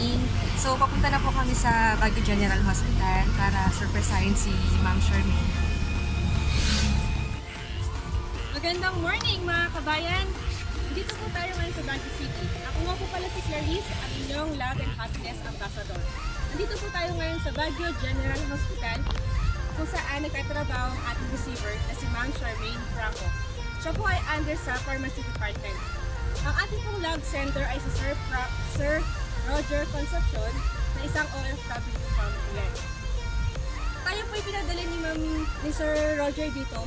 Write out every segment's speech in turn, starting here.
morning. So, papunta na po kami sa Baguio General Hospital para surprisein si Ma'am Shermaine. Magandang morning mga kabayan! Dito po tayo ngayon sa Baguio City. Ako nga po pala si Clarice, ang inyong Love and Happiness Ambassador. Nandito po tayo ngayon sa Baguio General Hospital kung saan nagtatrabaho ang ating receiver na si Ma'am Charmaine Franco. Siya po ay under sa Pharmacy Department. Ang ating pong love center ay si Sir, Fra- Sir Roger Concepcion na isang OFW from Ilan. Tayo po pinadala ni, Ma'am, ni Sir Roger dito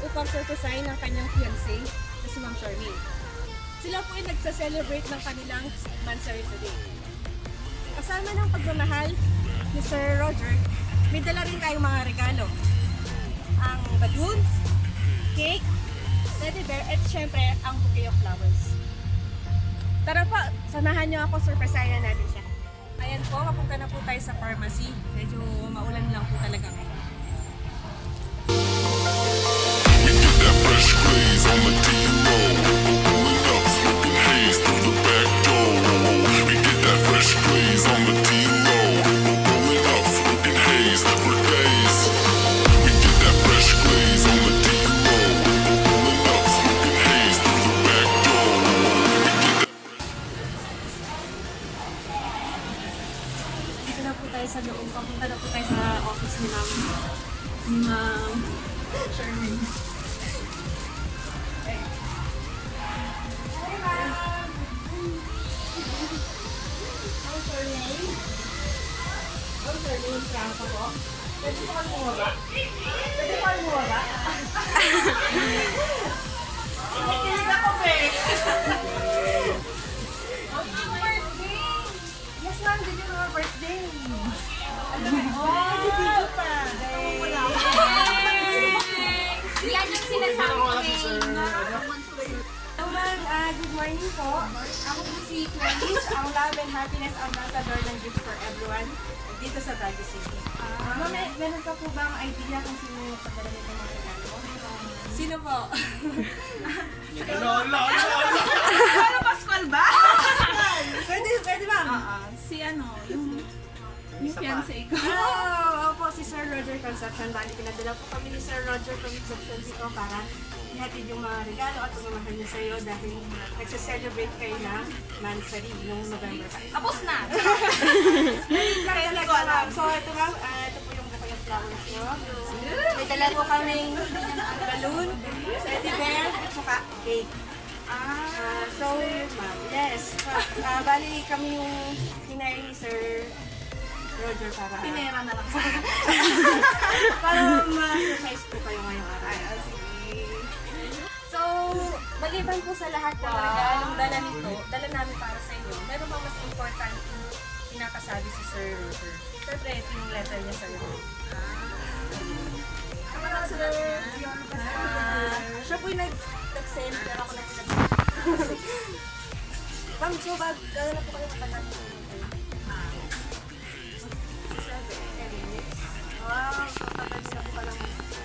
upang surprisein ang kanyang fiancé na si Ma'am Charmaine. Sila po ay nagsa-celebrate ng kanilang mansary today. Kasama ng pagmamahal ni Sir Roger, may dala rin tayong mga regalo. Ang balloons, cake, teddy bear, at syempre ang bouquet of flowers. Tara po, samahan niyo ako, surprisein na natin siya. Ayan po, mapunta na po tayo sa pharmacy. Medyo maulan lang po talaga ngayon. We get that fresh glaze on the D-Lo. Yes, ma'am. Did you know birthday? Yan yung sinasabi ko eh. Ah, good morning po. Ako po si Clarice, ang Love and Happiness Ambassador ng Gifts for Everyone dito sa Baguio City. Ah, ma'am, may- meron ka po bang idea kung sino yung pagdala nito mga regalo? Sino po? Ano, Pascual ba? pwede, pwede ma'am. Si ano, yung, yung fiancé ko. Oh, opo, si Sir Roger Concepcion. Bali, pinadala po kami ni Sir Roger Concepcion dito para ihatid yung mga regalo at pagmamahal niya sa'yo dahil nagsa-celebrate kayo na Mansari noong November 5. Tapos na. Kaya talaga ma'am. So, ito ma'am, ah, ito po yung of flowers nyo. May dala po kaming balloon, teddy bear, at saka cake. Ah, so, ma'am, yes. Ah, bali kami yung hinire ni Sir Roger para Pinera na lang. para ma-surprise po kayo ngayong araw. So, maliban po sa lahat ng regalong dala nito, dala namin para sa inyo, meron pa mas important yung pinakasabi si Sir Roger. Siyempre, ito yung letter niya sa iyo. Ano ang sulat niya? Ah, siya po yung nag- nag-send, pero ako nag-send. Ma'am, so bag, gano'n na po kayo. Seven years. Wow, so tagal na po palang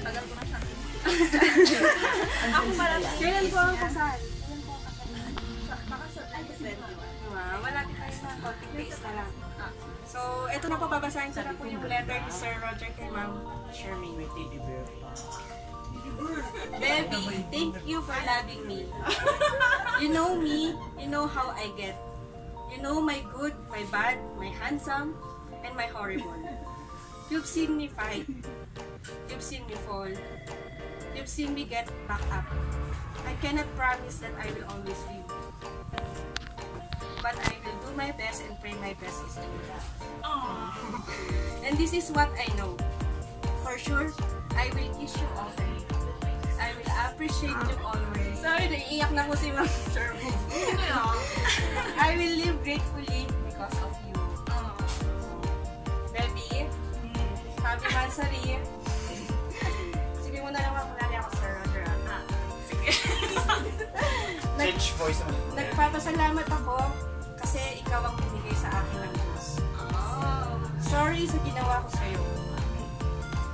Tagal ko na siya. Ako marami. Kailan po ang kasal? Kailan po ang kasal? Baka sa, ay, sa 21. Wow, malapit tayo sa konting days na lang. So, ito na po, babasahin ko na po yung letter ni Sir Roger kay Ma'am Shermaine. Baby, thank you for loving me. You know me, you know how I get. You know my good, my bad, my handsome, and my horrible. You've seen me fight. You've seen me fall. You've seen me get back up. I cannot promise that I will always leave. But I will do my best and pray my best is to do that. And this is what I know. For sure, I will kiss you often. I will appreciate you always. Sorry, naiiyak na ko si Ma'am Sherman. I will live gratefully because of you. Baby, happy Mansari mo na lang ako lari ako sa Roger Amat. Sige. Nag, voice naman. Nagpapasalamat ako kasi ikaw ang binigay sa akin ng Diyos. Oh. Sorry sa ginawa ko sa'yo.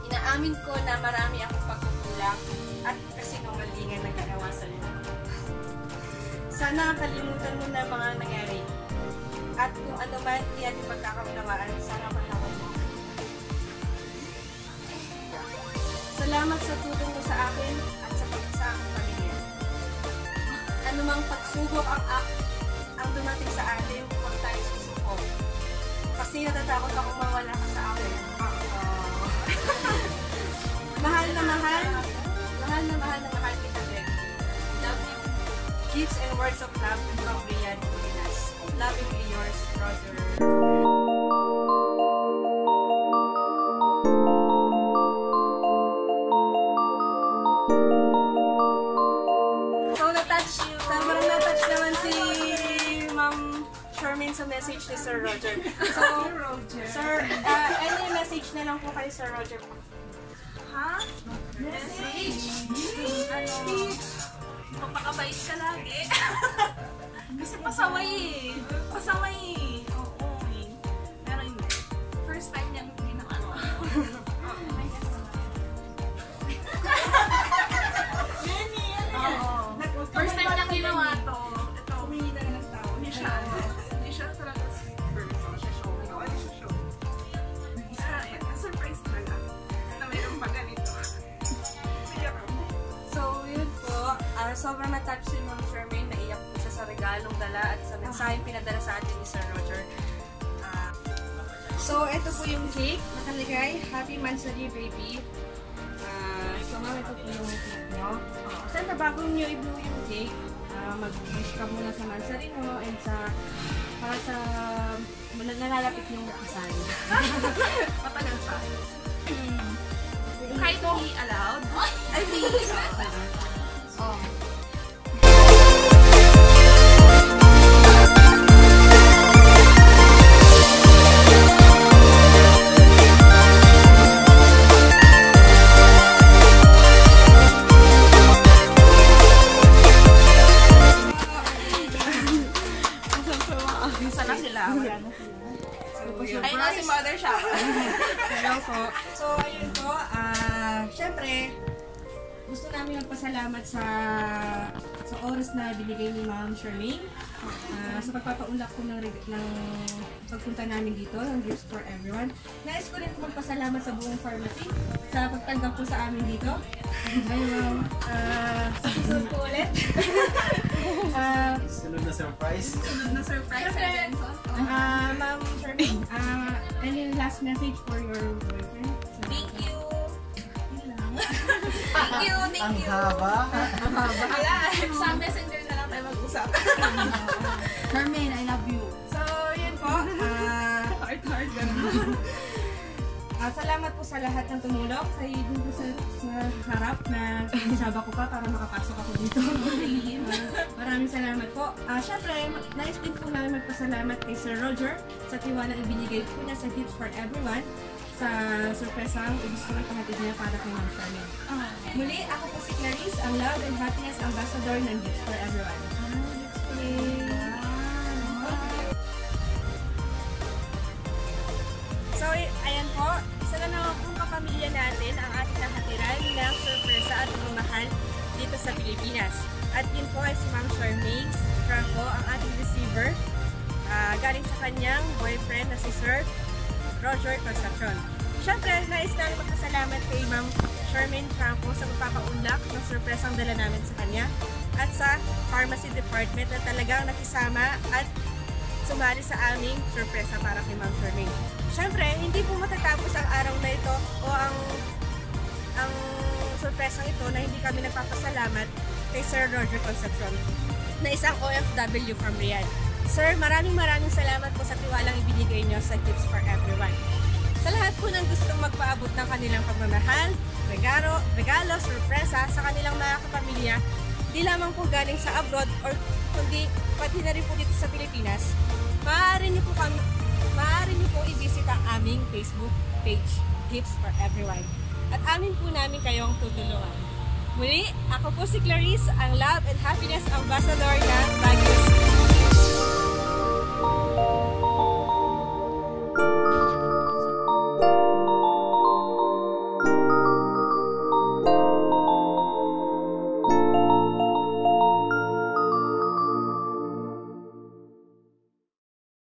Inaamin ko na marami akong pagkukulang at kasinungalingan na ginawa sa'yo. Sana kalimutan mo na mga nangyari. At kung ano man hindi natin pagkakaunawaan, sana pagkakaunawaan Salamat sa tulong mo sa akin at sa sa aking pamilya. Anumang pagsubok ang ang dumating sa atin, huwag tayo susuko. Kasi natatakot akong mawala ka sa akin. mahal na mahal, mahal na mahal na mahal kita, Becky. Love you. Gifts and words of love from Riyadh, Pilipinas. Lovingly yours, Roger. So, na-touch, sobrang na-touch naman si Ma'am Charmaine sa message ni Sir Roger. So, Sir, uh, any message na lang po kay Sir Roger. Ha? Message? Ano? Papakabait ka lagi. Kasi pasaway eh. Pasaway eh. Sobrang na-touch si Ma'am Charmaine. Naiyak po siya sa regalong dala at sa mensaheng pinadala sa atin ni Sir Roger. Ah, so, ito po yung cake. Nakalagay, Happy Mansari Baby. Ah, so, ma'am, ito po yung cake nyo. Oh, sana bago nyo i-blow yung cake, ah, mag-wish ka muna sa mansari mo and sa para sa nalalapit yung kasal. Matagal pa. Kahit hindi allowed. Ay, hindi. Oh. Sana sila. Wala na sila. Ay, na si mother siya. Hello po. So, ayun po. Ah, Siyempre, gusto namin magpasalamat sa sa oras na binigay ni Ma'am Charmaine ah, sa pagpapaunlak po ng, ng pagpunta namin dito, ng Gifts for Everyone. Nais ko rin po magpasalamat sa buong pharmacy sa pagtanggap po sa amin dito. Ayun, uh, susunod po ulit. Ah, Sunod na surprise. Na surprise Siyempre, Benson. Ah, Ma'am Charmaine, ah, any last message for your boyfriend? Thank you. Thank you, thank Ang you. haba. Wala. Sa messenger na lang tayo mag-usap. Charmaine, I love you. So, yun po. Ah, Hard, hard. ah, salamat po sa lahat ng tumulong kay dito sa, sa harap na sinasaba ko pa para makapasok ako dito. Maraming salamat po. Ah, Siyempre, nais din po namin magpasalamat kay Sir Roger sa tiwala ibinigay po niya sa Gifts for Everyone sa sorpresang gusto ng pahatid niya para kay Ma'am Charmaine. Muli, ako po si Clarice, ang Love and Happiness Ambassador ng Gifts for Everyone. So, y- ayan po, isa na naman pong kapamilya natin ang ating nakatiran ng sorpresa at pagmamahal dito sa Pilipinas. At yun po ay si Ma'am Charmaine Franco, ang ating receiver, ah, galing sa kanyang boyfriend na si Sir Roger Concepcion. Siyempre, nais namin magpasalamat kay Ma'am Charmaine Franco sa magpapaunlak ng sorpresang dala namin sa kanya at sa pharmacy department na talagang nakisama at sumali sa aming sorpresa para kay Ma'am Charmaine. Siyempre, hindi po matatapos ang araw na ito o ang ang sorpresang ito na hindi kami nagpapasalamat kay Sir Roger Concepcion na isang OFW from Riyadh. Sir, maraming maraming salamat po sa tiwalang ibinigay niyo sa Tips for Everyone. Sa lahat po ng gustong magpaabot ng kanilang pagmamahal, regalo, regalo, sorpresa sa kanilang mga kapamilya, di lamang po galing sa abroad or kundi pati na rin po dito sa Pilipinas, maaari niyo po kami maaari niyo po i-visit ang aming Facebook page, Gifts for Everyone. At amin po namin kayong tutulungan. Muli, ako po si Clarice, ang Love and Happiness Ambassador ng